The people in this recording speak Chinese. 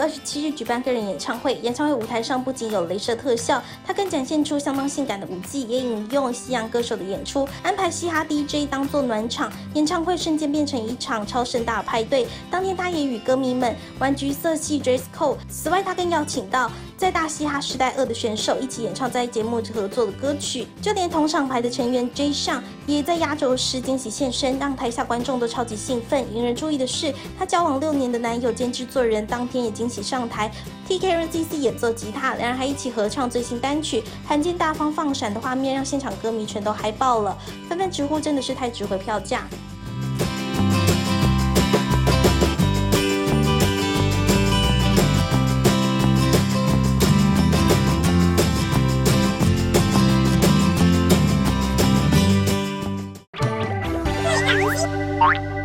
二十七日举办个人演唱会，演唱会舞台上不仅有镭射特效，他更展现出相当性感的舞技，也引用西洋歌手的演出，安排嘻哈 DJ 当做暖场，演唱会瞬间变成一场超盛大的派对。当天他也与歌迷们玩橘色系 dress code，此外他更邀请到在大嘻哈时代二的选手一起演唱在节目合作的歌曲，就连同厂牌的成员 J 上也在压轴时惊喜现身，让台下观众都超级兴奋。引人注意的是，他交往六年的男友兼制作人当天也惊喜上台替 Karen C C 演奏吉他，两人还一起合唱最新单曲，罕见大方放闪的画面让现场歌迷全都嗨爆了，纷纷直呼真的是太值回票价。Thank you.